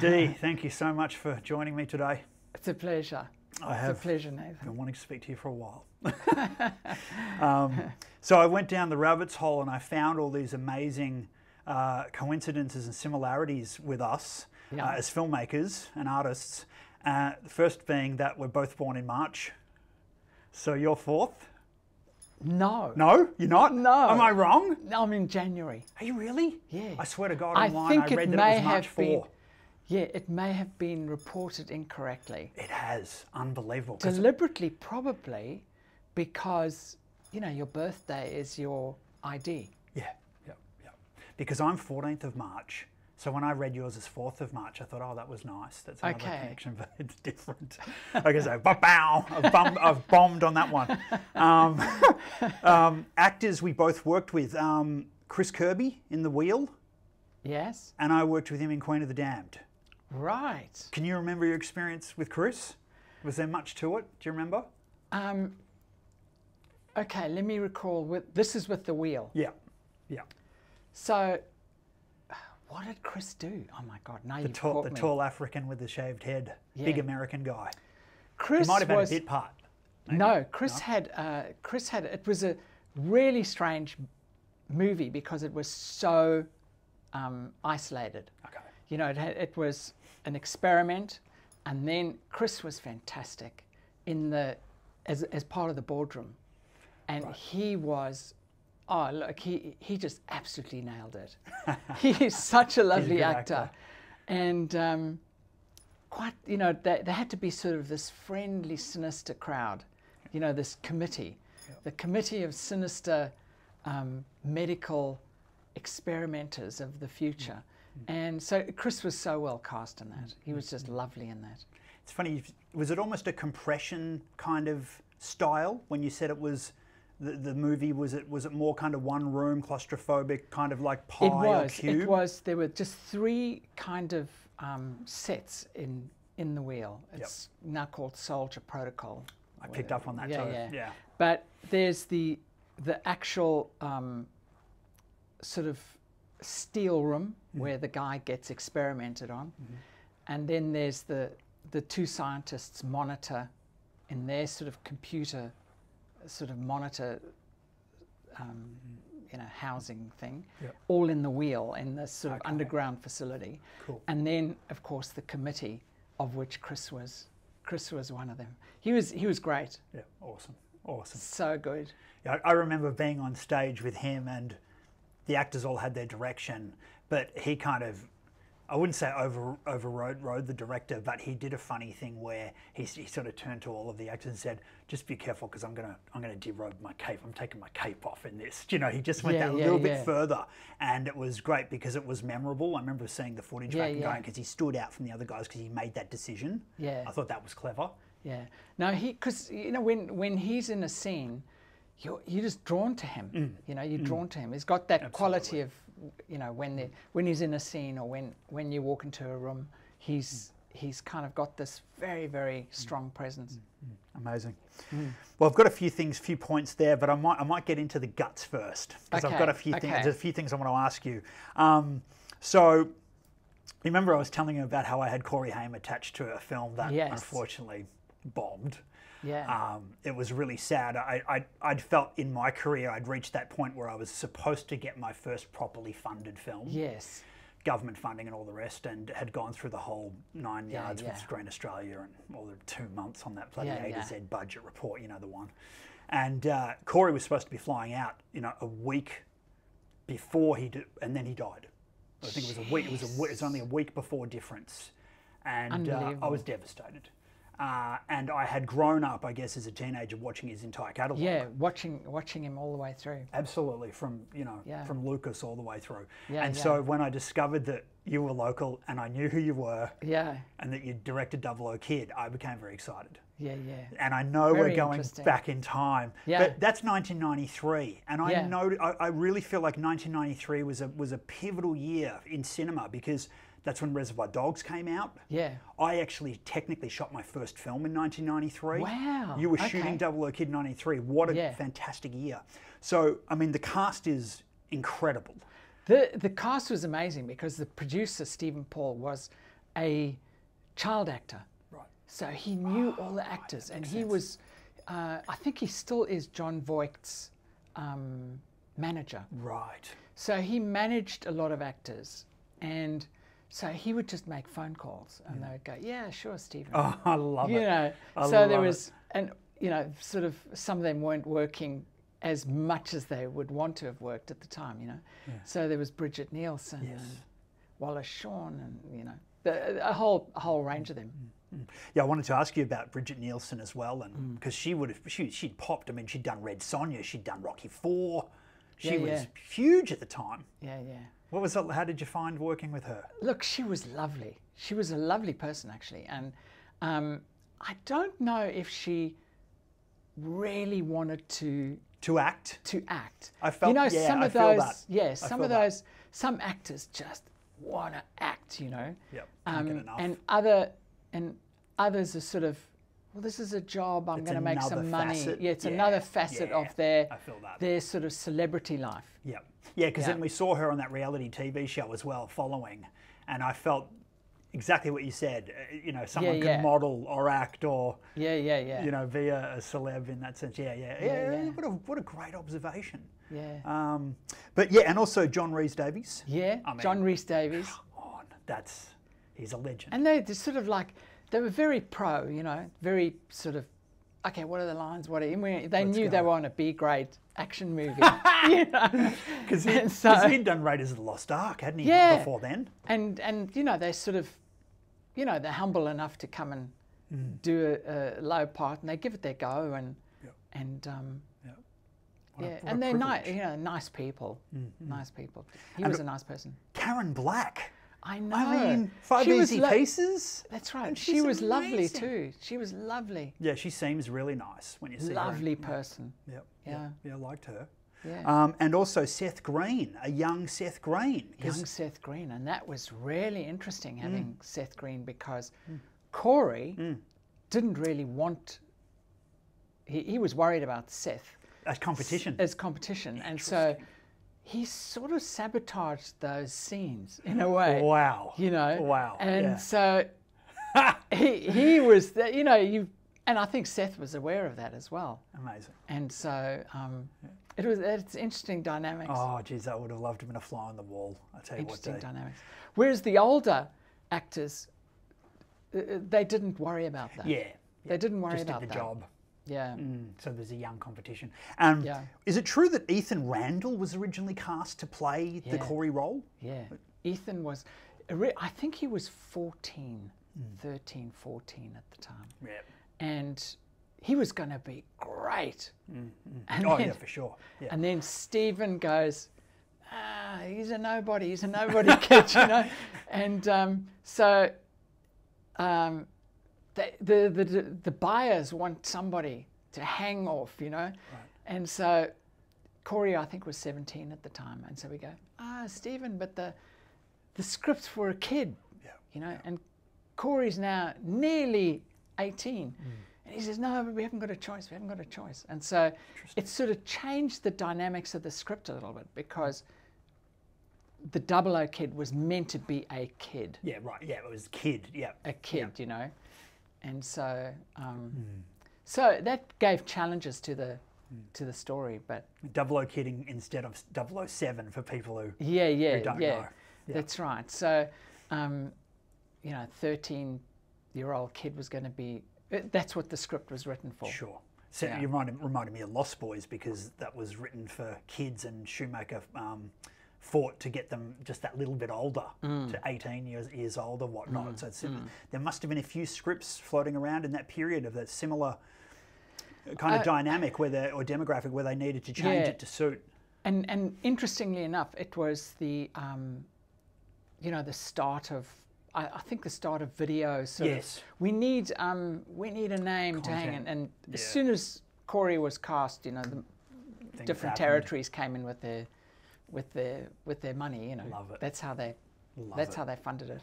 Dee, thank you so much for joining me today. It's a pleasure. I It's have a pleasure, Nathan. been wanting to speak to you for a while. um, so I went down the rabbit's hole and I found all these amazing uh, coincidences and similarities with us Yeah. uh, as filmmakers and artists. Uh, the first being that we're both born in March. So you're fourth? No. No, you're not. No. Am I wrong? I'm in January. Are you really? Yeah. I swear to God, I online think I it read that may it was March have been. 4. Yeah, it may have been reported incorrectly. It has. Unbelievable. Deliberately, probably, because you know your birthday is your ID. Yeah, yeah, yeah. Because I'm 14th of March. So when I read yours as 4th of March, I thought, oh, that was nice. That's another Okay. connection, but it's different. Like I say, bow, I've, bummed, I've bombed on that one. Um, um, actors we both worked with um, Chris Kirby in The Wheel, Yes. and I worked with him in Queen of the Damned. Right. Can you remember your experience with Chris? Was there much to it? Do you remember? Um. Okay, let me recall. With this is with the wheel. Yeah, yeah. So, what did Chris do? Oh my God! Now The you've tall, the me. tall African with the shaved head, big American guy. Chris He might have had was a bit part. no. Chris had. Uh, Chris had. It was a really strange movie because it was so um, isolated. Okay. You know, it, had, it was an experiment, and then Chris was fantastic in the as as part of the boardroom, and he was. Oh look, he he just absolutely nailed it. he is such a lovely good actor. actor. and um, quite you know they, they had to be sort of this friendly, sinister crowd. You know, this committee, the committee of sinister um, medical experimenters of the future. And so Chris was so well cast in that. He was just lovely in that. It's funny. Was it almost a compression kind of style when you said it was the, the movie? Was it was it more kind of one room claustrophobic, kind of like pie It or was. cube? It was. There were just three kind of um, sets in in the wheel. It's now called Soldier Protocol. I picked up on that yeah, too. Yeah. yeah. But there's the the actual um, sort of steel room Mm. where the guy gets experimented on, Mm-hmm. and then there's the the two scientists monitor in their sort of computer sort of monitor um, you know housing thing Yep. all in the wheel in this sort of underground facility Cool. and then of course the committee of which Chris was Chris was one of them he was he was great Yeah. Awesome. Awesome. so good Yeah, I remember being on stage with him, and the actors all had their direction, but he kind of. I wouldn't say over overrode rode the director, but he did a funny thing where he, he sort of turned to all of the actors and said, "Just be careful, because I'm gonna I'm gonna derobe my cape. I'm taking my cape off in this." You know, he just went Yeah, that yeah, little yeah. bit further, and it was great because it was memorable. I remember seeing the footage back and going because he stood out from the other guys because he made that decision. Yeah. I thought that was clever. Yeah. Now he, because you know, when when he's in a scene, you're you're just drawn to him. Mm. You know, you're mm. drawn to him. He's got that quality of, you know, when the when he's in a scene or when when you walk into a room, he's mm. he's kind of got this very very strong presence. Amazing. Mm. Well, I've got a few things, few points there, but I might I might get into the guts first because I've got a Okay, few things. There's a few things I want to ask you. Um, so, remember I was telling you about how I had Corey Haim attached to a film that Yes. unfortunately bombed. Yeah. Um, it was really sad. I, I, I'd felt in my career I'd reached that point where I was supposed to get my first properly funded film yes. government funding and all the rest, and had gone through the whole nine Yeah, yards yeah. with Screen Australia and all the two months on that bloody Yeah, A to Z budget report, you know the one. And uh, Corey was supposed to be flying out, you know, a week before he did, and then he died. I think it was a week. It was a it was only a week before difference, and uh, I was devastated. Uh, and I had grown up, I guess, as a teenager, watching his entire catalogue. Yeah. Watching watching him all the way through. Absolutely, from you know, Yeah. from Lucas all the way through. Yeah, and yeah. so when I discovered that you were local and I knew who you were Yeah. and that you directed Double O Kid, I became very excited. Yeah. Yeah. And I know we're going back in time, Yeah. but that's 1993, and I know I, I really feel like 1993 was a was a pivotal year in cinema because that's when Reservoir Dogs came out. Yeah. I actually technically shot my first film in 1993. Wow, You were okay. shooting Double O Kid in 93. What a Yeah. fantastic year. So, I mean, the cast is incredible. The the cast was amazing because the producer Stephen Paul was a child actor. Right. So he knew all the actors, and he was, uh, I think he still is Jon Voight's um, manager. Right. So he managed a lot of actors, and so he would just make phone calls, and they would go, "Yeah, sure, Stephen." Oh, I love you it. You know, I so there love it. was, and you know, sort of some of them weren't working as much as they would want to have worked at the time. You know, so there was Bridget Nielsen Yes. and Wallace Shawn, and you know, the, a whole a whole range of them. Mm, mm, mm. Yeah, I wanted to ask you about Bridget Nielsen as well, Mm. and because she would have, she, she'd popped. I mean, she'd done Red Sonja, she'd done Rocky Four. She Yeah, was huge at the time. Yeah, yeah. What was? How did you find working with her? Look, she was lovely. She was a lovely person, actually. And um, I don't know if she really wanted to To act? to act. I felt- you know, yeah, some of feel those, yeah, some of that. those, some actors just want to act, you know. Yep, Um, and other, and others are sort of, well, this is a job. I'm going to make some money. facet. Yeah, it's Yeah, another facet yeah, of their I feel that. their sort of celebrity life. Yeah, yeah, because Yeah. then we saw her on that reality TV show as well, following, and I felt exactly what you said. uh, You know, someone yeah. can model or act or Yeah, yeah, yeah. you know be a, celeb in that sense. Yeah, yeah, yeah. yeah. What a what a great observation. yeah. Um, but yeah, and also John Rhys Davies. yeah. I mean- John Rhys Davies. on. That's he's a legend. And they, they sort of like, they were very pro, you know, very sort of, okay, what are the lines? What are, we- they Let's knew they were on a B grade action movie, you know. Because he, so, he'd done Raiders of the Lost Ark, hadn't he? Yeah. Before then. And, and, you know, they sort of, you know, they're humble enough to come and do a, a low part and they give it their go and, Yep. and, um, Yeah. A- yeah, a and they're nice, you know, nice people, nice people. He And was a nice person. Karen Black. I know. I mean, five She was easy pieces. That's right. She was lovely too. She was lovely. Yeah, she seems really nice when you see her. Lovely person. Yeah. Yeah. Yeah, I liked her. Yeah. Um, and also Seth Green, a young Seth Green. young Seth Green, and that was really interesting Mm. having Seth Green because Corey Mm. didn't really want. He, he was worried about Seth as competition. as competition, and so he sort of sabotaged those scenes in a way. Wow. You know. Wow, And yeah. so he he was, the, you know, you, and I think Seth was aware of that as well, Amazing. and so um, it was it's interesting dynamics. Oh, geez, I would have loved him in a fly on the wall. I tell you what, interesting dynamics. Whereas the older actors, uh, uh, they didn't worry about that. yeah, They didn't worry just about did the that. job. Yeah. Mm, so there's a young competition. Um, Yeah. Is it true that Ethan Randall was originally cast to play the Corey role? Yeah. Ethan was, I think he was 14, Hmm. 13, 14 at the time. Yeah. And he was going to be great. And Oh, then, yeah, for sure. Yeah. And then Stephen goes, ah, he's a nobody, he's a nobody kid, you know. And um, so um, the, the, the, the buyers want somebody to hang off, you know. And so Corey, I think, was 17 at the time. And so we go, ah, Stephen, but the, the script's for a kid, Yeah. you know. And Corey's now nearly 18. And he says, no, but we haven't got a choice. We haven't got a choice. And so it sort of changed the dynamics of the script a little bit because the double O kid was meant to be a kid, Yeah, right. Yeah, it was a kid. Yeah. a kid, you know. And so, um, Hmm. so that gave challenges to the to the story. But Double O kidding instead of 007 for people who. yeah, yeah, don't yeah, know. Yeah. that's right. So, um, you know, thirteen year old kid was going to be. uh, That's what the script was written for. Sure. So Yeah. you reminded, reminded me of Lost Boys because that was written for kids and Schumacher. um, fought to get them just that little bit older, Mm. to 18 years, years old or whatnot. So it's, there must have been a few scripts floating around in that period of that similar kind of dynamic where they, or demographic where they needed to change Uh, Yeah. it to suit. And and interestingly enough, it was the um, you know the start of I, I think the start of video. So Yes. We need um, we need a name to hang in, Content. and as soon as Corey was cast, you know the Things different happened. territories came in with their with their with their money. You know, Love it. that's how they Love that's it. how they funded it.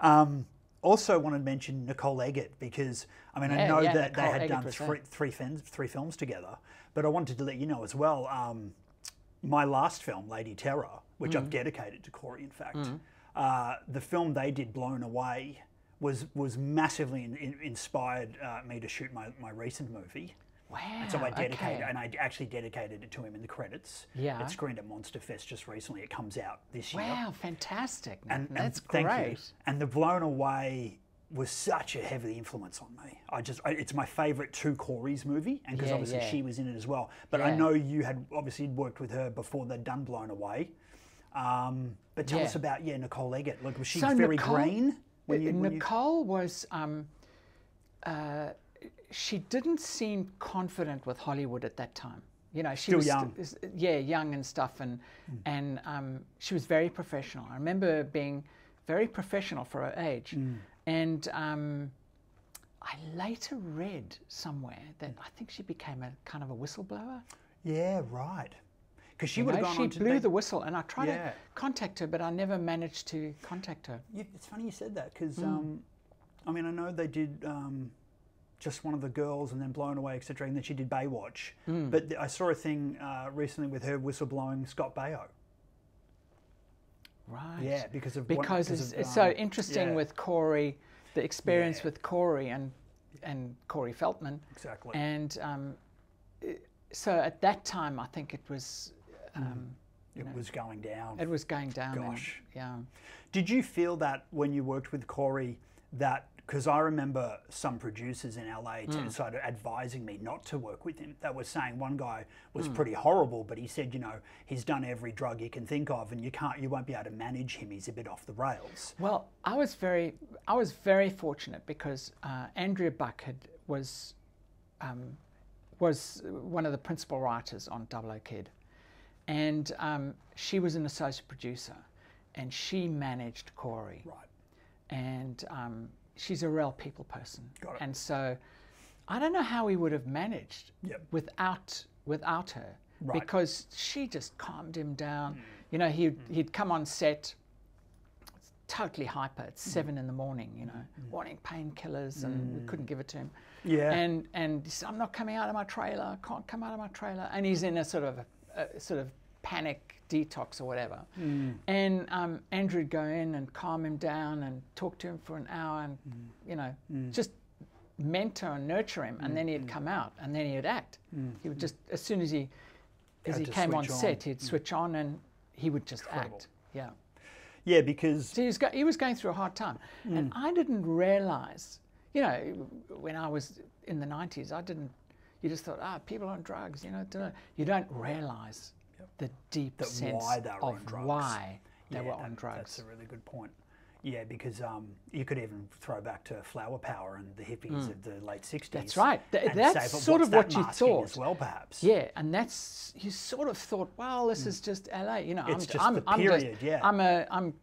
Um, also, wanted to mention Nicole Eggert because I mean I know yeah, that Nicole they had Eggert done three, three films, three films together, but I wanted to let you know as well. Um, my last film, Lady Terror, which Mm. I've dedicated to Corey, in fact, uh, the film they did, Blown Away, was was massively in, in, inspired uh, me to shoot my, my recent movie. Wow. So I dedicated, okay. and I actually dedicated it to him in the credits. Yeah. It screened at Monster Fest just recently. It comes out this year. Wow, fantastic. And, and That's thank great. You. And the Blown Away was such a heavy influence on me. I just, I, it's my favourite two Corey's movie, and because Yeah, obviously yeah. she was in it as well. But I know you had obviously worked with her before they'd done Blown Away. Um, but tell Yeah. us about yeah Nicole Eggert. Like was she So very Nicole- green when you, when you Nicole was, um, uh, she didn't seem confident with Hollywood at that time. You know, she Still was young. is- yeah, young and stuff, and and um, she was very professional. I remember being very professional for her age, Mm. and um, I later read somewhere that I think she became a kind of a whistleblower. Yeah, right. Because she You would have gone she blew the whistle, and I tried Yeah. to contact her, but I never managed to contact her. Yeah, it's funny you said that because Hmm. um, I mean I know they did um, just one of the girls and then Blown Away etc. And then she did Baywatch. Hmm. But I saw a thing uh, recently with her whistleblowing Scott Baio. Right. Yeah, because of because because it's, of, it's so um, interesting yeah. with Corey, the experience Yeah. with Corey and and Corey Feldman, Exactly. and um, so at that time I think it was um, it was going down. it was going down. and- Gosh. yeah. Did you feel that when you worked with Corey that because I remember some producers in LA Hmm. t- started advising me not to work with him. That was saying one guy Hmm. was pretty horrible, but he said, you know, he's done every drug you can think of, and you can't, you won't be able to manage him. He's a bit off the rails. Well, I was very, I was very fortunate because uh, Andrea Buck had, was, um, was one of the principal writers on Double O Kid, and um, she was an associate producer, and she managed Corey, Right. and um, she's a real people person, and so I don't know how we would have managed Yep. without without her Right. because she just calmed him down. Mm. You know, he'd mm. he'd come on set totally hyper at mm. seven in the morning, you know, wanting painkillers, and we couldn't give it to him. Yeah. And and he said, I'm not coming out of my trailer. I can't come out of my trailer. And he's in a sort of a, sort of panic detox or whatever. Mm. And um, Andrea would go in and calm him down and talk to him for an hour and mm. you know mm. just mentor and nurture him. And then he'd come out and then he'd act. He would just as soon as he as he came on on. set, he'd switch on and he would just Incredible. act. Yeah. yeah, because So he was, go- he was going through a hard time. And I didn't realize, you know, when I was in the 90s, I didn't, you just thought, ah, people on drugs, you know, you don't realize the deep That sense why they were of on drugs. why they yeah, were that- on drugs. That's a really good point. Yeah, because um, you could even throw back to flower power and the hippies of the late 60s. Mm. That's right. Th- that's say, sort of that what you thought. as well, perhaps. Yeah, and that's you sort of thought, well, this is just LA, you know. Mm. It's I'm, just I'm, the I'm period, just, yeah. Mm, I'm a, I'm,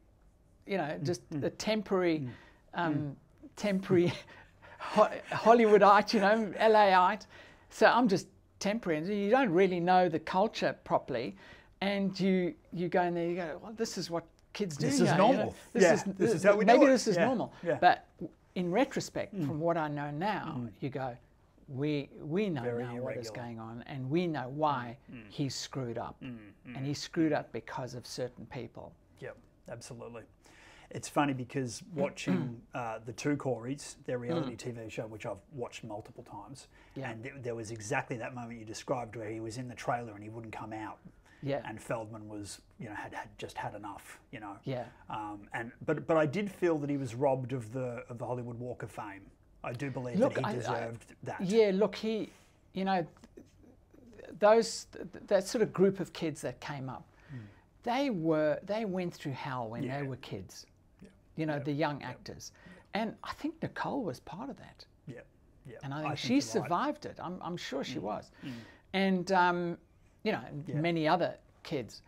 you know, just a temporary, um, temporary Ho- Hollywoodite, you know, LAite. So I'm just temporary, and you don't really know the culture properly, and you you go in there, you go, well, this is what kids do. This is here, you know. normal. This Yeah, is this is how we do it. maybe this is Yeah, normal, yeah. Mm. but in retrospect, mm. from what I know now, mm. you go, we we know Very now what is going on, and we know why mm, he screwed up, and he screwed up because of certain people. Yep, absolutely. It's funny because watching uh, the two Coreys, their reality TV show, which I've watched multiple times, Yeah. and th- there was exactly that moment you described where he was in the trailer and he wouldn't come out, Yeah, and Feldman was, you know, had, had just had enough, you know. yeah, Um, and but but I did feel that he was robbed of the of the Hollywood Walk of Fame. I do believe Look, that I- he I- deserved that. yeah. Look, he, you know, those that sort of group of kids that came up, they were they went through hell when Yeah. they were kids. You know, the young actors, and I think Nicole was part of that. yeah, yeah. and I think, she you're right. survived it. I'm, I'm sure she was, and um, you know, Yeah. many other kids,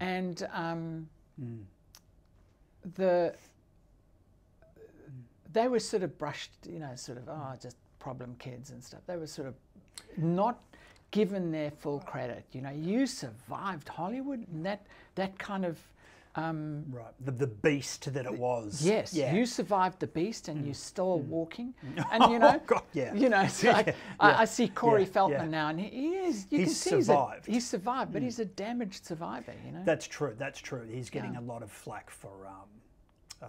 and um, the they were sort of brushed, you know, sort of oh, just problem kids and stuff. They were sort of not given their full credit. You know, you survived Hollywood, and that that kind of um, Right, the, the beast that it was. Yes, yeah. you survived the beast and you're still walking. And you know, Oh, God, yeah. you know, Yeah, I, yeah, I see Corey Feldman now, and he, is. You He's can see survived. He's, a, he's survived, but he's a damaged survivor. You know. That's true. That's true. He's getting a lot of flack for um, uh,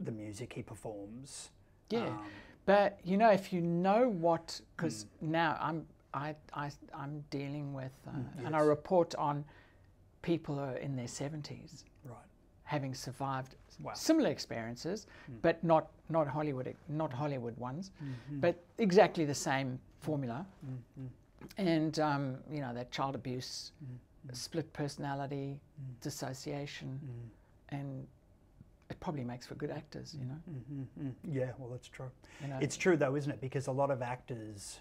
the music he performs. Yeah, Um, but you know, if you know what, because now I'm I, I I'm dealing with, uh, and I report on people are in their seventies right. having survived Wow. similar experiences, but not not Hollywood not Hollywood ones, Mm-hmm. but exactly the same formula, and um, you know that child abuse, Mm-hmm. split personality, Mm. dissociation, and it probably makes for good actors, you know. Mm, Yeah, well, that's true. You know, It's true though, isn't it? Because a lot of actors,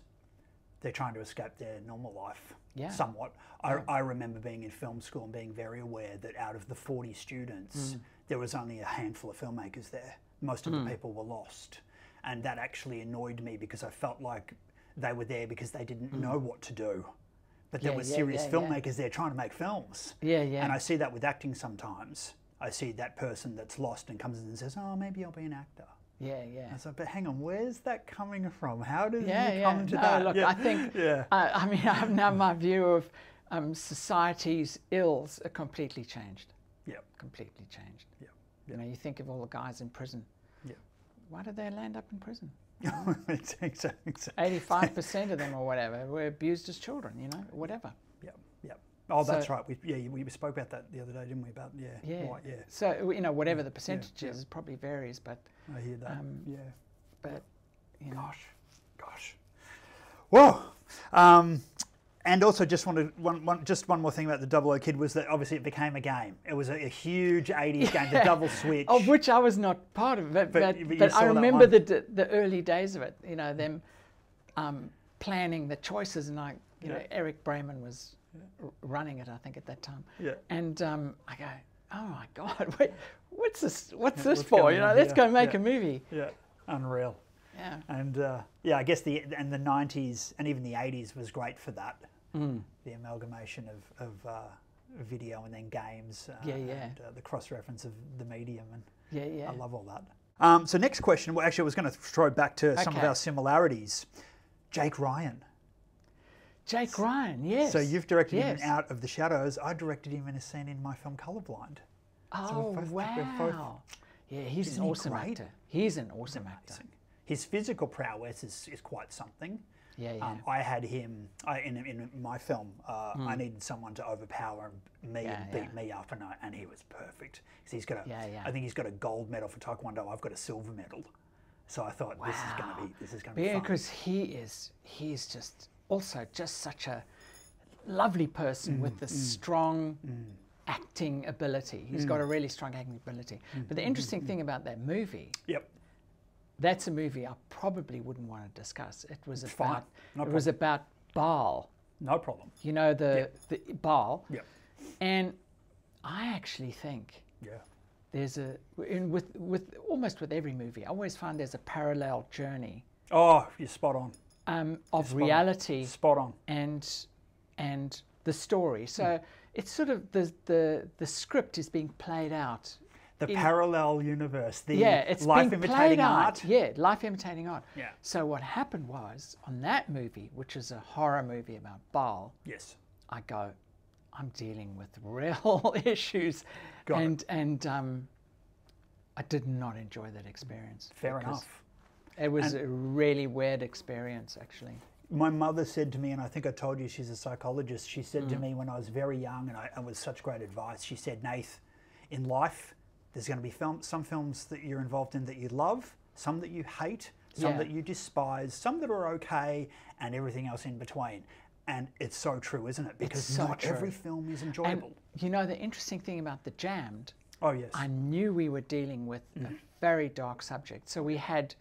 they're trying to escape their normal life. Yeah. Somewhat. I, I remember being in film school and being very aware that out of the 40 students, Mm. there was only a handful of filmmakers there. Most of Mm. the people were lost. And that actually annoyed me because I felt like they were there because they didn't know what to do. But there Mm. Yeah, were serious yeah, yeah. filmmakers there trying to make films. Yeah, yeah. And I see that with acting sometimes. I see that person that's lost and comes in and says, "Oh, maybe I'll be an actor." Yeah, yeah. Was like, "But hang on, where's that coming from? How did Yeah, you yeah. come to No, that?" look, yeah. I think. yeah, I, I mean, I have now my view of um, society's ills are completely changed. yeah, Completely changed. yeah, You know, you think of all the guys in prison. yeah. Why did they land up in prison? Eighty-five percent of them, or whatever, were abused as children. You know, whatever. Yeah, yeah. Oh, that's right. We, yeah, we spoke about that the other day, didn't we? About yeah, Yeah. right, yeah. So you know, whatever the percentage yeah. is, it probably varies. But I hear that. Um, yeah. but you know, Gosh, gosh. Whoa. Um, and also, just wanted one, one, just one more thing about the Double O Kid was that obviously it became a game. It was a, a huge '80s game, the Double Switch. of which I was not part of, but But- but, but I remember the the early days of it. You know, them um, planning the choices, and I, you know, Eric Brayman was running it, I think, at that time. Yeah. And um, I go, oh my God, wait, what's this? What's Yeah, this what's for? You know, let's here? go make Yeah. a movie. yeah, unreal. Yeah. And uh, yeah, I guess the and the '90s and even the '80s was great for that. Mm. The amalgamation of, of uh, video and then games. Uh, Yeah, yeah. And uh, the cross reference of the medium, and Yeah, yeah. I love all that. Um, so next question. Well, actually, I was going to throw back to some of our similarities. Jake Ryan. Jake Ryan, yes. So you've directed yes. him in Out of the Shadows. I directed him in a scene in my film Colorblind. Oh, we're both- wow. both- yeah, he's an awesome great? actor. He's an awesome actor. His physical prowess is, is quite something. Yeah, yeah. Um, I had him I, in, in my film. Uh, I needed someone to overpower me Hmm. Yeah, and beat yeah. me up, and, I, and he was perfect. 'Cause he's got a, Yeah, yeah. I think he's got a gold medal for Taekwondo. I've got a silver medal. So I thought this is going to be this is going to be Yeah, fun. because he is he's just also just such a lovely person Mm, with this mm, strong mm. acting ability. He's mm. got a Mm. really strong acting ability. But the interesting thing about that movie, Yep. that's a movie I probably wouldn't want to discuss. It was It's about No it was about Baal. No problem. You know the the Baal, Yep. and I actually think Yeah. there's a in, with with almost with every movie. I always find there's a parallel journey Oh, you're spot on. Um, of spot on. reality Spot on. and and the story. So it's sort of the the the script is being played out. The in- parallel universe. The Yeah, it's life being played imitating out. art. Yeah, life imitating art. Yeah. So what happened was on that movie, which is a horror movie about Baal, Yes. I go, I'm dealing with real issues, Got it. and and um, I did not enjoy that experience. Fair enough. It was a really weird experience, actually. My mother said to me, and I think I told you she's a psychologist. She said Mm. to me when I was very young, and I, it was such great advice. She said, Nath, in life, there's going to be film, some films that you're involved in that you love, some that you hate, some Yeah. that you despise, some that are okay, and everything else in between. And it's so true, isn't it? Because so not true. every film is And enjoyable. you know the interesting thing about the Jammed, oh yes. I knew we were dealing with a Mm. very dark subject. So we had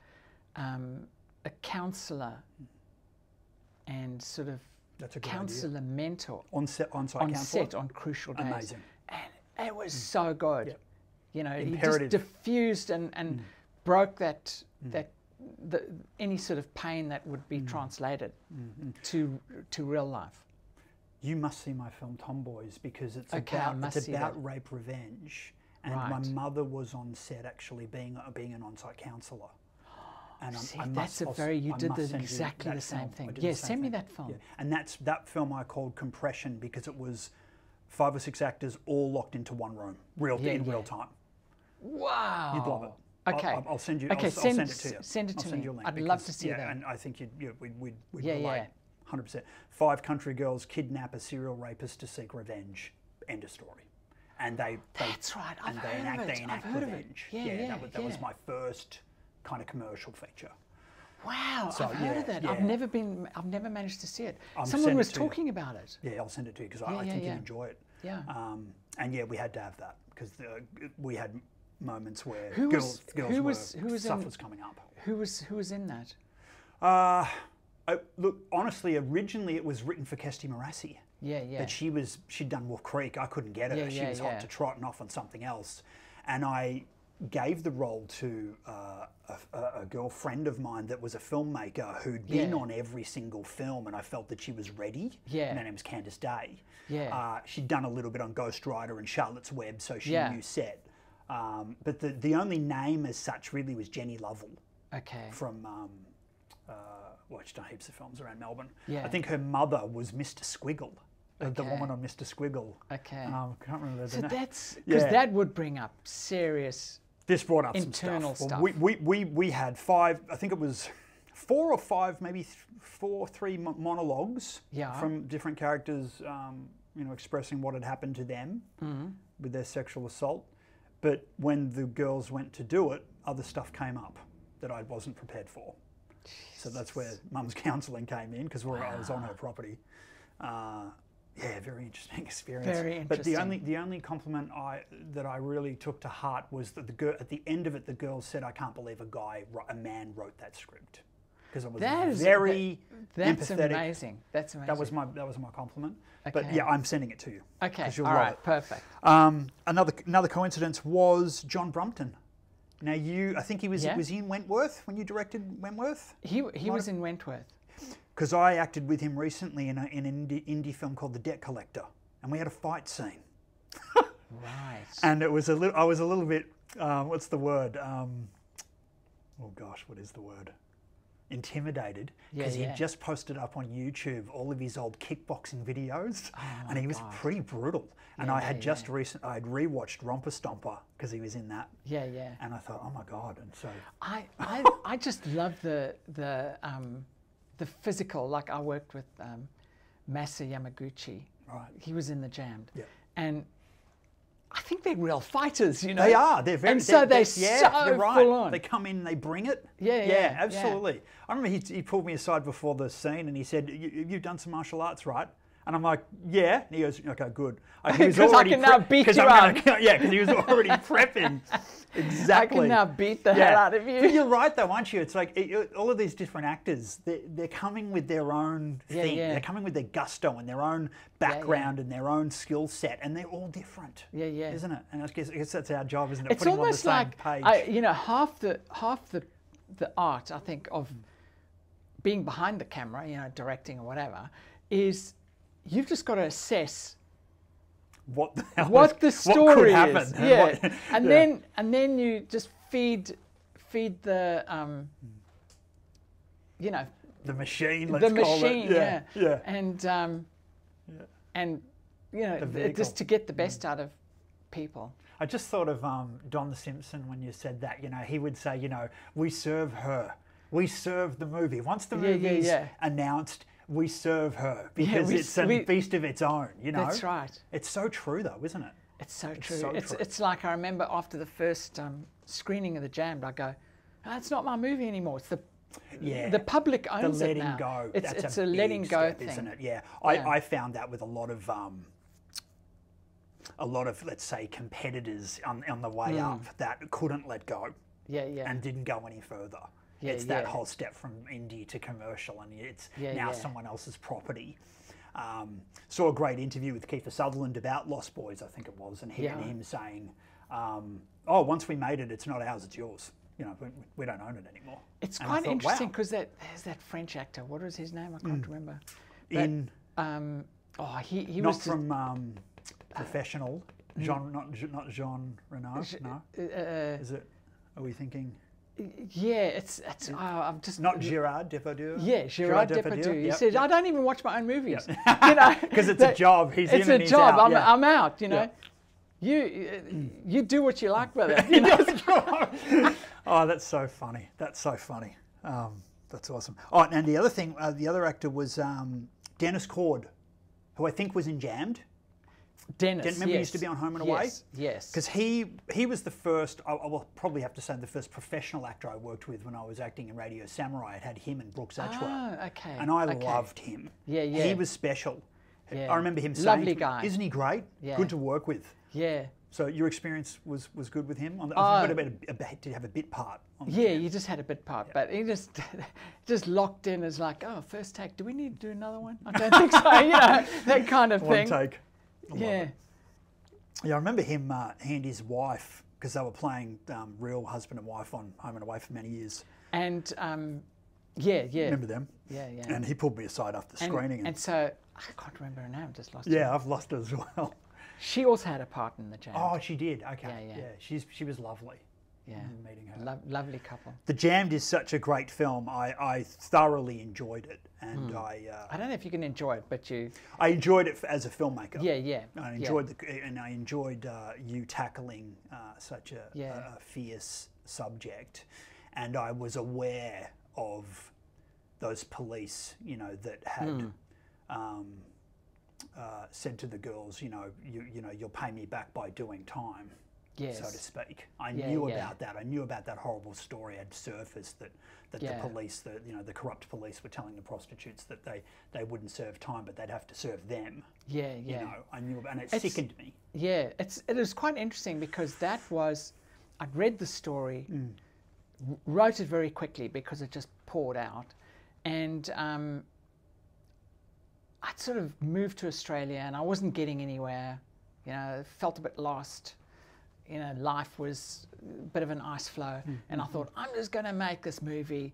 um, a counselor and sort of That's a good idea. counselor mentor on set, on site on counselor. set on crucial days. Amazing. And it was mm. so good. Yep. You know, Imperative. he just diffused and, and mm. broke that mm. that the, any sort of pain that would be translated mm-hmm. to to real life. You must see my film Tomboys because it's Okay, about it's about that. rape revenge. And my mother was on set actually being being an on-site counsellor. And I'm- See, I that's a also- very- you I did the- exactly the same film. Thing. Yeah, the same send me thing. that film. Yeah. And that's that film I called Compression because it was five or six actors all locked into one room, real Yeah, in yeah. real time. Wow. You'd love it. Okay. I'll, I'll send you. Okay, I'll, send- I'll send it to you. send it I'll to send me. you a link I'd love to see yeah, that. And I think you'd, you we'd, we'd, we'd Yeah, relate. yeah. Hundred percent. Five country girls kidnap a serial rapist to seek revenge. End of story. And they. they That's right. I've and they heard enact, of it. They I've enact heard of it. revenge. Yeah, yeah, that, was, that was my first kind of commercial feature. Wow, So, I've heard of that. yeah. I've never been. I've never managed to see it. I'm Someone send it was you. talking about it. Yeah, I'll send it to you because Yeah, I, I yeah, think yeah. you'd enjoy it. Yeah. Um, and yeah, we had to have that because we had moments where Who girls, was- girls who were, was- who was stuff in- was coming up. Who was who was in that? Uh, I, look, honestly, originally it was written for Kestie Morassi. Yeah, yeah. But she was she'd done Wolf Creek. I couldn't get her. Yeah, she yeah, was yeah. hot to trotting off on something else, and I gave the role to uh, a, a, girlfriend of mine that was a filmmaker who'd been Yeah. on every single film, and I felt that she was ready. Yeah. And her name was Candice Day. Yeah. Uh, she'd done a little bit on Ghost Rider and Charlotte's Web, so she Yeah. knew set. Um, but the, the only name as such really was Jenny Lovell Okay. from um, uh, watched heaps of films around Melbourne. Yeah. I think her mother was Mr. Squiggle, uh, the woman on Mr. Squiggle. Okay. Um, can't remember the So name. that's because Yeah. that would bring up serious. This brought up internal some stuff. stuff. Well, we, we, we, we had five, I think it was four or five, maybe th- four, three mo- monologues Yeah. from different characters, um, you know, expressing what had happened to them Mm-hmm. with their sexual assault. But when the girls went to do it, other stuff came up that I wasn't prepared for. So that's where mum's counselling came in because I was on her property. Uh, yeah, very interesting experience. Very But the only the only compliment I that I really took to heart was that the girl at the end of it, the girl said, "I can't believe a guy, a man wrote that script," because I was That is very That's empathetic. amazing. That's amazing. That was my that was my compliment. Okay. But yeah, I'm sending it to you. Okay. you'll All right. it. Perfect. Um, another another coincidence was John Brumpton. Now you, I think he was Yeah. was he in Wentworth when you directed Wentworth? He he was in Wentworth. Because I acted with him recently in, a, in an indie, indie film called The Debt Collector, and we had a fight scene, Right. and it was a little. I was a little bit. Uh, what's the word? Um, oh gosh, what is the word? Intimidated because yeah. he just posted up on YouTube all of his old kickboxing videos, Oh and he was pretty brutal. And Yeah, I had yeah, just recent. I had rewatched Romper Stomper because he was in that, yeah. Yeah. and I thought, oh my god! And so I, I, I just love the the um, the physical. Like I worked with um, Masa Yamaguchi. Right. He was in the Jammed. Yeah. And I think they're real fighters. You know. They are. They're very. And so they're, they're, yeah, so you're right. full on. They come in, they bring it. Yeah, yeah, yeah, yeah. absolutely. I remember he, he pulled me aside before the scene and he said, "You've done some martial arts, right?" And I'm like, "Yeah." And he goes, "Okay, good." I, he I already can now beat you gonna- yeah, because he was already prepping. Exactly. I can now beat the Yeah. hell out of But you. you're right, though, aren't you? It's like it, it- all of these different actors, they're, they're coming with their own Yeah, thing. yeah. They're coming with their gusto and their own background and their own skill set, and they're all different. Yeah, yeah. Isn't it? And I guess, I guess that's our job, isn't it? It's Putting almost them on the like same I, page. you know half the half the the art I think of being behind the camera, you know, directing or whatever, is you've just got to assess what the hell what is- the what story could happen? is. and Yeah, what- and yeah. then and then you just feed feed the um, you know the machine. Let's the call machine, it. Yeah, yeah. and um, and you know just to get the best out of people. I just thought of um, Don the Simpson when you said that. You know, he would say, you know, we serve her. We serve the movie. Once the Yeah, yeah, movie's yeah. announced, we serve her because we it's a we- beast of its own. You know, That's right. It's so true, though, isn't it? It's so true. so it's true. it's like I remember after the first um, screening of the Jammed, I go, oh, "It's not my movie anymore. It's the Yeah. the public the owns it letting now. go. It's That's it's a, a, letting go step, thing, isn't it? Yeah. I, Yeah. I found that with a lot of um, a lot of let's say competitors on, on the way Mm. up that couldn't let go Yeah, yeah. and didn't go any further. Yeah, it's that yeah. whole step from indie to commercial, and it's Yeah, now yeah. someone else's property. Um, saw a great interview with Kiefer Sutherland about Lost Boys, I think it was, and he Yeah. and him saying, um, "Oh, once we made it, it's not ours, it's yours. You know, we, we don't own it anymore." it's And quite thought, interesting wow. because that there's that French actor. What was his name? I can't remember. But, In um, oh, he he not was from um, professional, Jean, not not Jean Reno. No, uh, uh, is it? Are we thinking yeah, it's it's. Oh, I'm just not Gerard Depardieu? Yeah, Gerard Depardieu. He Yep, said, yep. "I don't even watch my own movies." you know, 'Cause it's a job. He's it's in a job. out, I'm, yeah. I'm out. You know, Yeah. You uh, you do what you like brother. You know? oh, that's so funny. That's so funny. Um, that's awesome. Oh, and the other thing, uh, the other actor was um, Dennis Coard, who I think was in Jammed. Dennis. Remember he used to be on Home and Away? Yes. Yes. Because he he was the first. I, I will probably have to say the first professional actor I worked with when I was acting in Radio Samurai. It had him and Brooke Satchwell, Oh, okay. and I okay. loved him. Yeah, yeah. He was special. Yeah. I remember him saying, Lovely guy. "Isn't he great? Yeah. Good to work with." Yeah. So your experience was was good with him. On the. I think oh. a, a, did have a bit part. On Yeah, you just had a bit part, but he just just locked in as like, oh, first take. Do we need to do another one? I don't think so. You know that kind of One thing. take. Yeah. it. Yeah, I remember him uh, and his wife because they were playing um, real husband and wife on Home and Away for many years. And um, yeah, yeah, Remember them? yeah, yeah. And he pulled me aside after and, screening. And, and so I can't remember her name. Just lost. yeah. I've lost it as well. She also had a part in the jam. Oh, she did. Okay. Yeah, yeah. She's she was lovely. Yeah, in meeting her. Lo- lovely couple. The Jammed is such a great film. I, I thoroughly enjoyed it, and Hmm. I uh, I don't know if you can enjoy it, but you, I enjoyed it as a filmmaker. yeah, yeah. I yeah. enjoyed the and I enjoyed uh, you tackling uh, such a, Yeah. a, a fierce subject, and I was aware of those police, you know, that had Hmm. um, uh, said to the girls, you know, you you know, you'll pay me back by doing time, so to speak. I Yeah, knew yeah. about that. I knew about that horrible story had surfaced that that Yeah. the police, the you know, the corrupt police were telling the prostitutes that they they wouldn't serve time, but they'd have to serve them. Yeah, You yeah. know, I knew, about, and it It's- sickened me. Yeah, it's it is quite interesting because that was I'd read the story, Mm. wrote it very quickly because it just poured out, and um, I'd sort of moved to Australia and I wasn't getting anywhere. You know, felt a bit lost. You know, life was a bit of an ice flow, Mm, and I thought I'm just going to make this movie,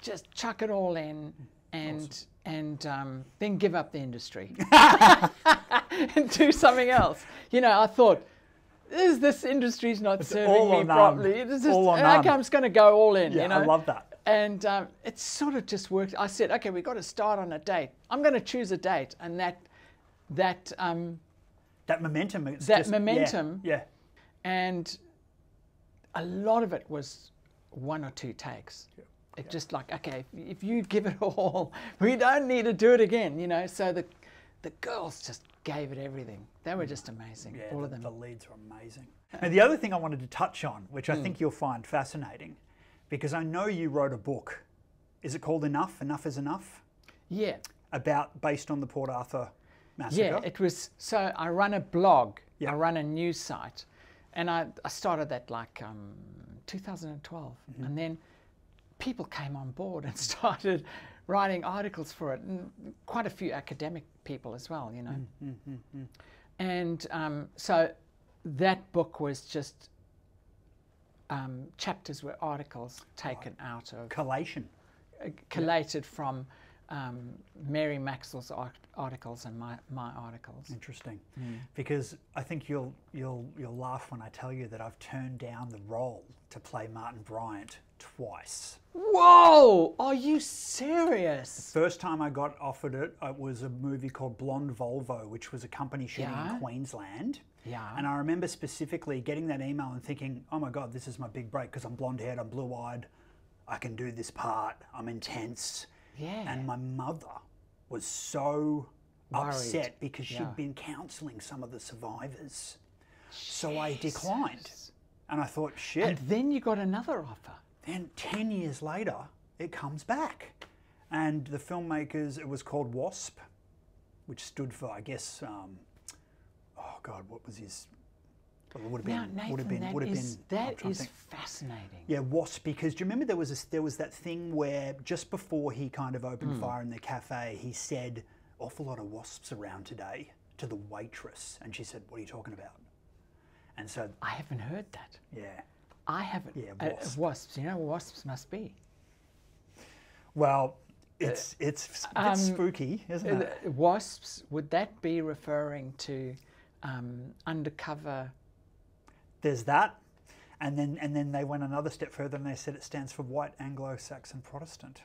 just chuck it all in, and and um, then give up the industry and do something else. You know, I thought, is this industry's not serving all me properly? It's just, All okay, none. I'm just going to go all in. Yeah, you know? I love that. And um, it sort of just worked. I said, okay, we've got to start on a date. I'm going to choose a date, and that that um, That momentum. That just- yeah, momentum. Yeah. And a lot of it was one or two takes. It just like okay, if, if you give it all, we don't need to do it again, you know. So the the girls just gave it everything. They were just amazing, Yeah, all the, of them. the leads are amazing. And the other thing I wanted to touch on, which. I hmm. think you'll find fascinating, because I know you wrote a book. Is it called Enough? Enough is Enough? Yeah, About based on the Port Arthur massacre. yeah. It was so I run a blog, Yeah. I run a news site, and I, I started that like um, 2012, Mm-hmm. and then people came on board and started writing articles for it, and quite a few academic people as well, you know. Mm-hmm, And um, so that book was just um, chapters were articles taken out of, Collation. uh, collated from um, Mary Maxwell's art- articles and my, my articles. Interesting. Hmm. Because I think you'll you'll you'll laugh when I tell you that I've turned down the role to play Martin Bryant twice. Whoa! Are you serious? The First time I got offered it, it was a movie called Blonde Volvo, which was a company shooting Yeah. in Queensland. Yeah. And I remember specifically getting that email and thinking, oh my God, this is my big break because I'm blonde haired, I'm blue eyed, I can do this part, I'm intense. Yeah. And my mother was so Worried. upset because she'd Yeah. been counselling some of the survivors. So I declined. And I thought, shit. And then you got another offer. Then 10 years later, it comes back. And the filmmakers, it was called WASP, which stood for, I guess, um, oh God, what was his? Would have Now, been, Nathan, would have been, that would have is, been. That is fascinating. Yeah, WASP, because do you remember there was, a, there was that thing where just before he kind of opened Hmm. fire in the cafe, he said, awful lot of wasps around today to the waitress. And she said, what are you talking about? And so, I haven't heard that. yeah. I haven't. Yeah, uh, wasps. You know wasps must be? Well, it's, it's a um, spooky, isn't Uh, it? wasps, would that be referring to um, undercover? There's that. And then, and then they went another step further and they said it stands for White Anglo Saxon Protestant.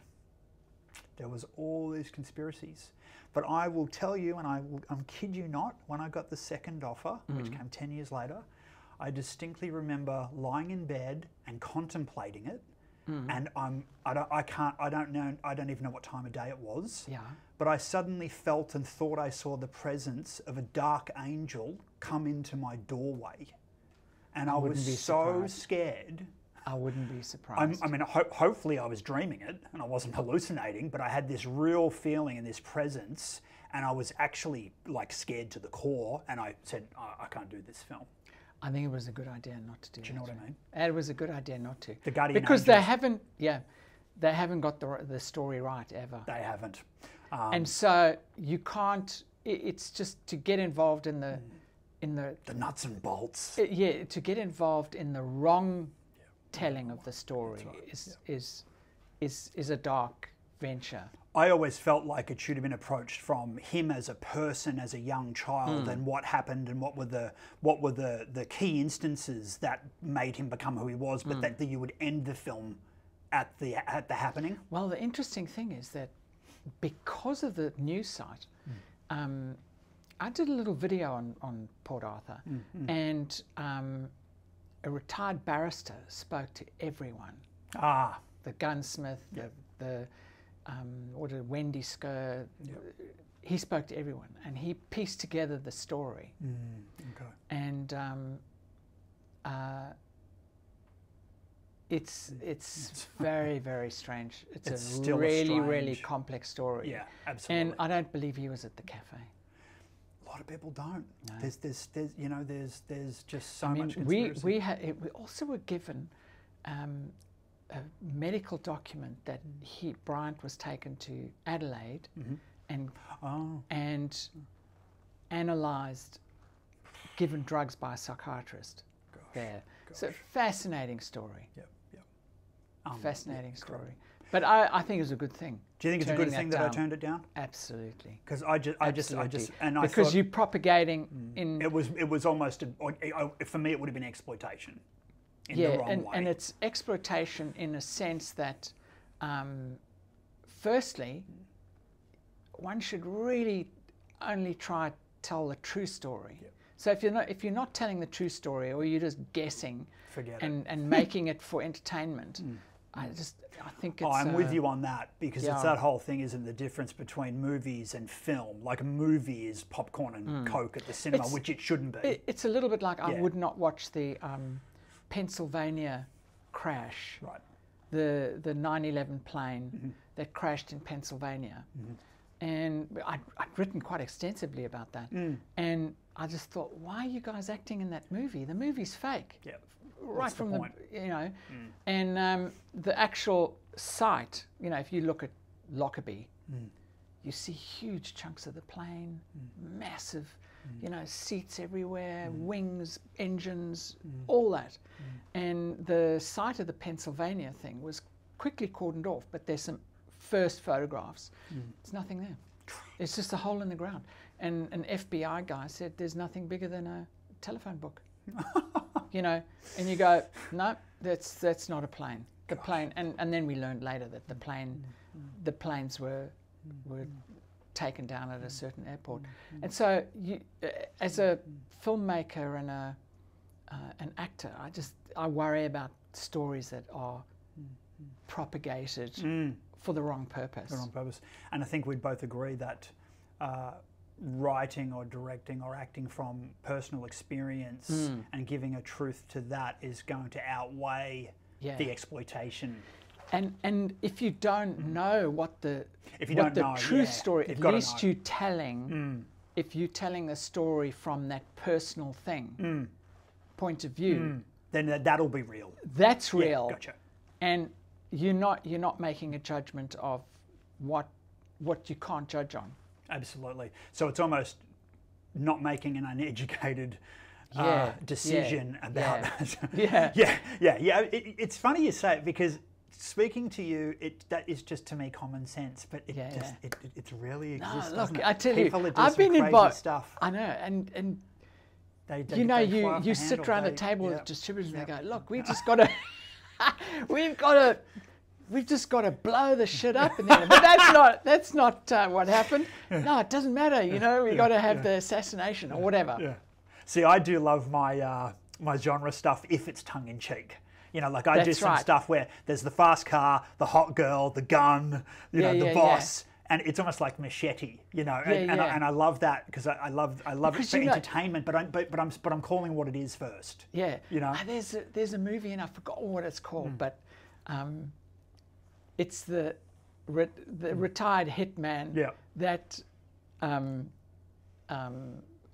There was all these conspiracies. But I will tell you, and I will, I'm kid you not, when I got the second offer, which mm. came 10 years later, I distinctly remember lying in bed and contemplating it. Mm. And I'm, I don't, I can't, I don't know, I don't even know what time of day it was. Yeah. But I suddenly felt and thought I saw the presence of a dark angel come into my doorway. And I, was wouldn't be so scared. I wouldn't be I'm, surprised. I mean, ho- hopefully I was dreaming it and I wasn't hallucinating, but I had this real feeling and this presence, and I was actually like scared to the core. And I said, I, I can't do this film. I think it was a good idea not to do. Do you know what I mean? It was a good idea not to. The Guardian because they haven't, yeah, they haven't got the the story right ever. They haven't. Um, and so you can't. it's just to get involved in Mm. The, in the the nuts and bolts. Uh, yeah, to get involved in the wrong telling of the story is, is is is a dark venture. I always felt like it should have been approached from him as a person, as a young child, and what happened, and what were the what were the the key instances that made him become who he was. But that, that you would end the film at the at the happening. Well, the interesting thing is that because of the news site, um, I did a little video on, on Port Arthur, and um, a retired barrister spoke to everyone Ah, the gunsmith, the, the um, what did Wendy Scurr. He spoke to everyone, and he pieced together the story. okay. And um, uh, it's it's very very strange. It's, It's a really really complex story. Yeah, absolutely. And I don't believe he was at the cafe. Lot of people don't. There's, there's, there's, you know, there's, there's just so I mean, much we conspiracy. we ha- we also were given um, a medical document that he Bryant was taken to Adelaide and oh, and analysed, given drugs by a psychiatrist there. It's a fascinating story. yep, yep. Um, fascinating story. But I, I think it was a good thing. Do you think it's a good thing that, I turned it down? Absolutely. Because I just, I just, I just, Absolutely. and I because thought you're propagating in it was, it was almost, a, for me, it would have been exploitation in yeah, the wrong and, way. and it's exploitation in a sense that, um, firstly, one should really only try to tell the true story. So if you're not if you're not telling the true story or you're just guessing Forget it. and, and making it for entertainment, I just I think it's. Oh, I'm with uh, you on that because yeah. it's that whole thing, isn't the difference between movies and film? Like a movie is popcorn and Coke at the cinema. It's- which it shouldn't be. It, it's a little bit like I would not watch the um, Pennsylvania crash. right. the the 9/11 plane Mm-hmm. that crashed in Pennsylvania, and I'd, I'd written quite extensively about that. Mm. And I just thought, why are you guys acting in that movie? The movie's fake, Yeah. Right the from the. Mm. you know, and um, the actual site. You know, if you look at Lockerbie, Mm. you see huge chunks of the plane, Mm. massive, you know, seats everywhere, wings, engines, all that. And the site of the Pennsylvania thing was quickly cordoned off, but there's some first photographs. There's nothing there. It's just a hole in the ground. And an FBI guy said there's nothing bigger than a telephone book. you know, and you go, no, that's that's not a plane. The plane, and, and then we learned later that the plane, mm. the planes were mm. were taken down at a mm. certain airport, and so you, uh, as a filmmaker and a uh, an actor, I just I worry about stories that are propagated for the wrong purpose. for the wrong purpose. And I think we'd both agree that uh, writing or directing or acting from personal experience Hmm. and giving a truth to that is going to outweigh Yeah. the exploitation. And and if you don't hmm. know what the If you don't the know, truth yeah, story, at least you telling, hmm. if you're telling a story from that personal thing hmm. point of view, Then that, that'll be real. that's Yeah, real. gotcha. And you're not you're not making a judgment of what what you can't judge on. Absolutely. So it's almost not making an uneducated Yeah, uh, yeah, decision about Yeah. yeah, yeah, yeah. It, it's funny you say it because speaking to you, it that is just to me common sense, but it Yeah, just yeah. It, it, it's really No, look, it? i tell People you i've been involved. Stuff. I know, and and They, they, you know, you you sit around They- the table yeah. with distributors and they go, look, we just got to, we've got to we've just got to blow the shit up in there. But that's not that's not uh, what happened. No, it doesn't matter. You know, we got to have the assassination or whatever. Yeah. See, I do love my uh, my genre stuff if it's tongue in cheek. You know, like I do some right. stuff where there's the fast car, the hot girl, the gun, you know, the yeah, boss, and it's almost like machete. You know, and, Yeah, and, I, yeah. and I love that because I, I love I love Because it for you know- entertainment, but I'm but, but I'm but I'm calling what it is first. Yeah. You know? Ah, there's a, there's a movie and I forgot what it's called, Hmm. but um, it's the re- the retired hitman. Yeah. that um, um,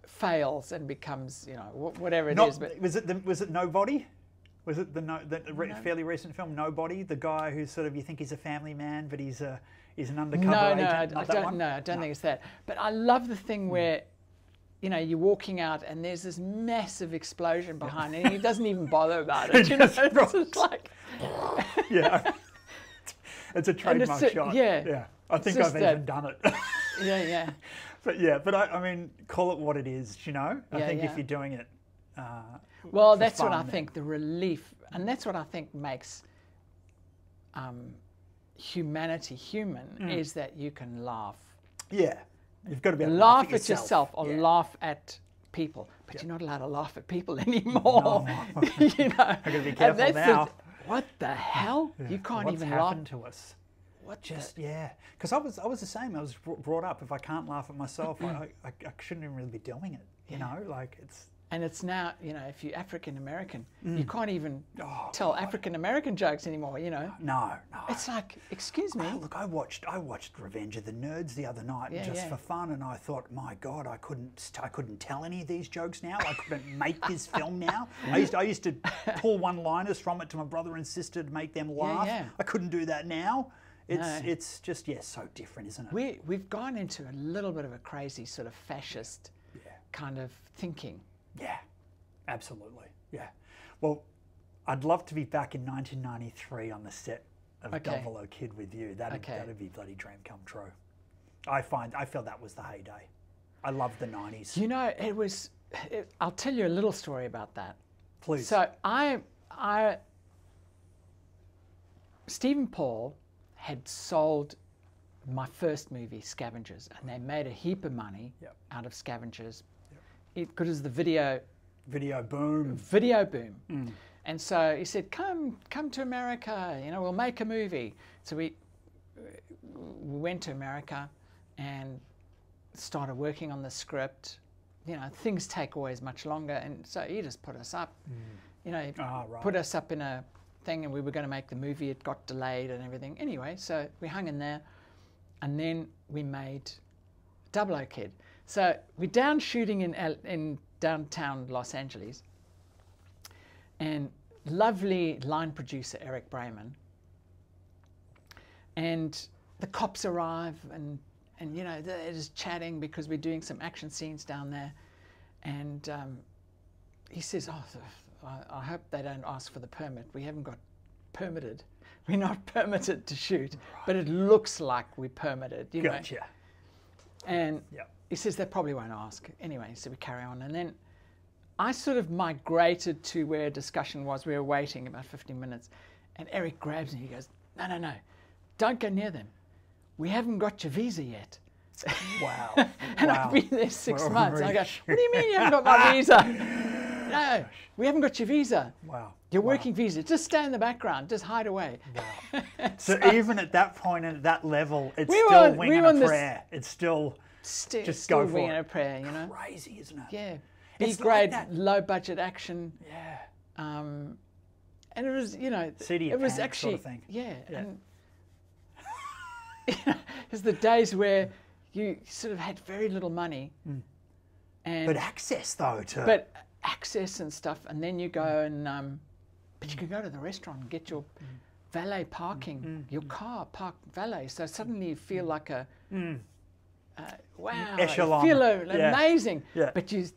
fails and becomes you know wh- whatever it is. Not, But was it the, was it Nobody? Was it the, no, the re- fairly recent film Nobody? The guy who's sort of you think he's a family man, but he's a he's an undercover no, agent. no, I, I don't. No, I don't think it's that. But I love the thing where. You know, you're walking out and there's this massive explosion behind, and he doesn't even bother about it. You know, it's like yeah. It's a trademark a- shot. yeah. Yeah. I think I've that- even done it. yeah, yeah. but yeah, but I, I mean, call it what it is, you know? I Yeah, think yeah. if you're doing it. Uh, Well, that's what I fun, think the relief, and that's what I think makes um, humanity human Mm. is that you can laugh, Yeah. You've got to be able to laugh laugh at yourself, or Yeah. laugh at people. But you're not allowed to laugh at people anymore. you know, I've got to be careful that's the- now. What the hell? You can't What's even laugh. happened to us? What Just yeah, because I was I was the same. I was brought up if I can't laugh at myself, I, I, I shouldn't even really be doing it. You know, like it's And it's now, you know, if you're African American, you Mm. can't even Oh, tell African American jokes anymore. You know, no, no. it's like, excuse me. Oh, look, I watched I watched Revenge of the Nerds the other night Yeah, just yeah. for fun, and I thought, my God, I couldn't I couldn't tell any of these jokes now. I couldn't make this film now. I used I used to pull one liners from it to my brother and sister to make them laugh. yeah. I couldn't do that now. It's No. it's just yeah, so different, isn't it? we we've gone into a little bit of a crazy sort of fascist kind of thinking. Yeah, absolutely. Yeah. Well, I'd love to be back in 1993 on the set of Okay. Double O Kid with you. That'd, Okay. that'd be bloody dream come true. I find I feel that was the heyday. I love the 90s. You know, it was. It, I'll tell you a little story about that. Please. So I, I, Stephen Paul had sold my first movie, Scavengers, and they made a heap of money Yep. out of Scavengers. It because the video Video boom. video boom. And so he said, "Come, come to America. You know, we'll make a movie." So we we went to America and started working on the script. You know, things take always much longer, and so he just put us up. You know, he Ah, right. put us up in a thing, and we were going to make the movie. It got delayed and everything. Anyway, so we hung in there, and then we made Double O Kid. So we're down shooting in in downtown Los Angeles, and lovely line producer Eric Brayman. And the cops arrive, and and you know they're just chatting because we're doing some action scenes down there, and um, he says, "Oh, I, I hope they don't ask for the permit. We haven't got permitted. We're not permitted to shoot, but it looks like we're permitted." You know. And he says they probably won't ask. Anyway, so we carry on. And then I sort of migrated to where discussion was. We were waiting about 15 minutes. And Eric grabs me. He goes, No, no, no. Don't go near them. We haven't got your visa yet. Wow. And wow. I've been there six months. I go. What do you mean you haven't got my visa? No, we haven't got your visa. Wow. Your Wow. working visa. Just stay in the background. Just hide away. Wow. So even at that point and at that level, it's We still on- we winging on a this- prayer. It's still Still, Just still go for winging it. a prayer, you know? crazy, isn't it? Yeah. B It's like grade, that. low budget action. Yeah. Um, and it was, you know, of it was actually, sort of thing. yeah. Yeah. And it's the days where you sort of had very little money, and Mm. But access though to but access and stuff, and then you go mm. and, um, but you mm. can go to the restaurant and get your mm. valet parking, your car parked valet. So suddenly you feel like a, uh, wow, Echelon. feel Yeah. amazing. Yeah. But you,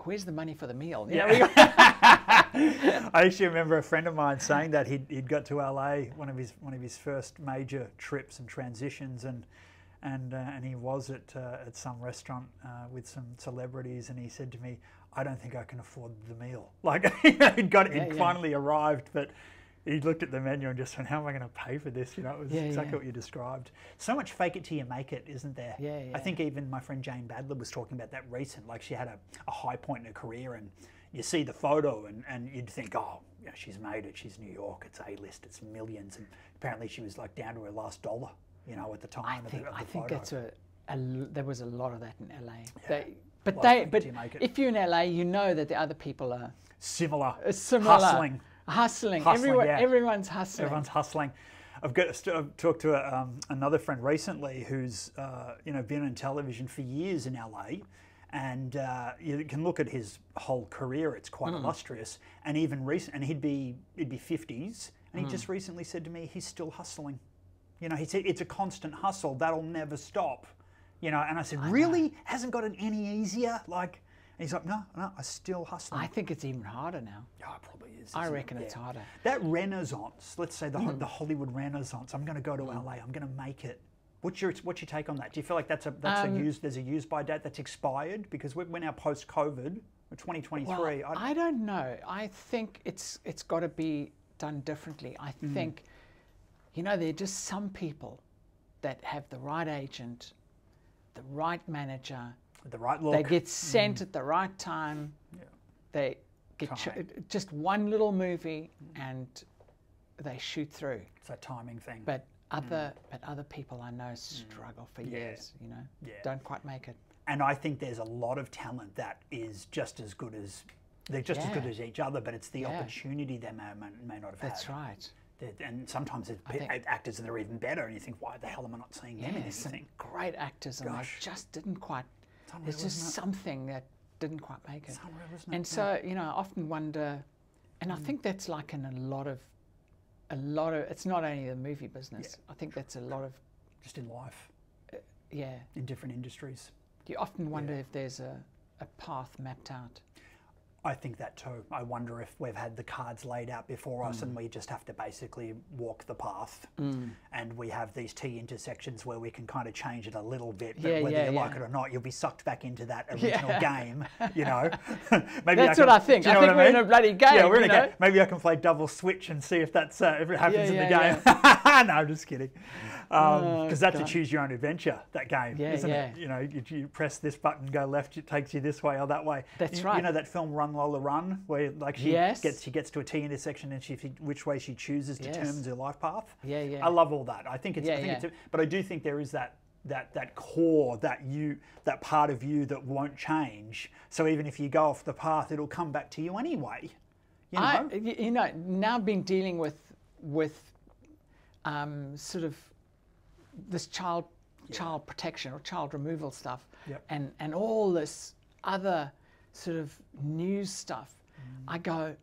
where's the money for the meal? You Yeah. know, I actually remember a friend of mine saying that he'd, he'd got to LA one of his one of his first major trips and transitions and and uh, and he was at uh, at some restaurant uh, with some celebrities and he said to me I don't think I can afford the meal like he'd got Yeah, it yeah. finally arrived but he looked at the menu and just went, "How am I going to pay for this?" You know, it was Yeah, exactly yeah. what you described. So much fake it till you make it, isn't there? Yeah, I think even my friend Jane Badler was talking about that recent. Like she had a, a high point in her career, and you see the photo, and, and you'd think, "Oh, yeah, she's made it. She's New York. It's A list. It's millions. And apparently, she was like down to her last dollar. You know, at the time I think the, I think that's a, a there was a lot of that in LA. They, but they but to make it. if you're in LA, you know that the other people are similar, are similar, hustling. hustling. Hustling, Everyone, yeah. everyone's hustling. Everyone's hustling. I've got I've talked to a, um, another friend recently who's uh, you know been on television for years in LA, and uh, you can look at his whole career; it's quite Hmm. illustrious. And even recent, and he'd be he'd be fifties, and Hmm. he just recently said to me, he's still hustling. You know, he said it's a constant hustle that'll never stop. You know, and I said, really? Hasn't gotten any easier? Like, and he's like, no, no, I still hustle. I think it's even harder now. Yeah, it probably is. I isn't it? reckon it's Yeah. harder. That renaissance, let's say the, Hmm. ho the Hollywood renaissance. I'm going to go to LA. I'm going to make it. What's your what's your take on that? Do you feel like that's a that's Um, a used there's a use by date that's expired because we're, we're now post COVID, 2023. Well, I, I don't know. I think it's it's got to be done differently. I Mm. think, you know, there are just some people that have the right agent, the right manager. the right look. They get sent mm. at the right time. Yeah. They get ch- just one little movie and they shoot through. it's a timing thing. But other mm. but other people I know mm. struggle for years. You know, Yeah. don't quite make it. and I think there's a lot of talent that is just as good as they're just as good as each other, but it's the Yeah. opportunity they may, may, not have That's had. right. And sometimes pe- actors that are even better, and you think, why the hell am I not seeing them in Yeah, some anything? great actors, and Gosh. they just didn't quite. unreal, There's just it? something that didn't quite make it. It's unreal, isn't it? And Yeah. so, you know, I often wonder, and Mm. I think that's like in a lot of, a lot of. It's not only the movie business. I think that's a lot of, just in life, yeah. in different industries. You often wonder if there's a, a path mapped out. I think that too. I wonder if we've had the cards laid out before us Mm. and we just have to basically walk the path. And we have these T intersections where we can kind of change it a little bit. But Yeah, whether yeah, you like it or not, you'll be sucked back into that original Yeah. game, you know? Maybe That's can- what I think. you I know think what we're in mean? a bloody game, Yeah, we're in a game. Maybe I can play double switch and see if that's uh, if it happens in the yeah, game. no, I'm just kidding. Because Oh, that's a choose your own adventure. That game, Yeah, isn't yeah. it? You know, you, you press this button, go left, it takes you this way or that way. That's You- right. You know that film Run Lola Run, where like she Yes. gets she gets to a T intersection and she which way she chooses Yes. determines her life path. Yeah, yeah. I love all that. I think it's. I think yeah. it's. But I do think there is that that that core that you that part of you that won't change. So even if you go off the path, it'll come back to you anyway. You know. I, you know, now been dealing with with um, sort of this child child protection or child removal stuff, Yep. and and all this other sort of news stuff, Mm. I go.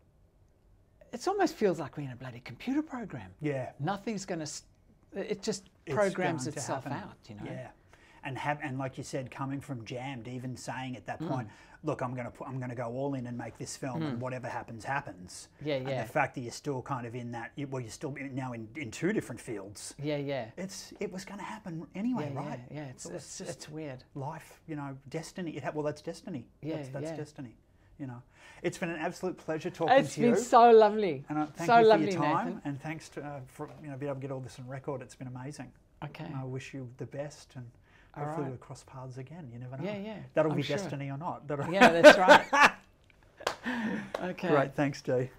It almost feels like we're in a bloody computer program. yeah. Nothing's going to. It just it's programs itself out. You know. Yeah, and have and like you said, coming from Jammed, even saying at that Hmm. point, look, I'm going to put, I'm going to go all in and make this film, and whatever happens, happens. Yeah, And yeah. the fact that you're still kind of in that, well, you're still now in, in two different fields. Yeah, yeah. It's it was going to happen anyway, Yeah, right? yeah, yeah. It's, It it's, just it's weird. life, you know, destiny. It ha- well, that's destiny. Yeah, that's, that's yeah. destiny. You know, it's been an absolute pleasure talking It's to you. It's been so lovely. and uh, thank so you for lovely, your time, Nathan. and thanks to uh, for you know being able to get all this on record. It's been amazing. Okay. And I wish you the best, and hopefully right. we'll cross paths again. You never know. Yeah, yeah, That'll I'm be sure. destiny or not. That'll Yeah, that's right. okay. Great. Thanks, Dee.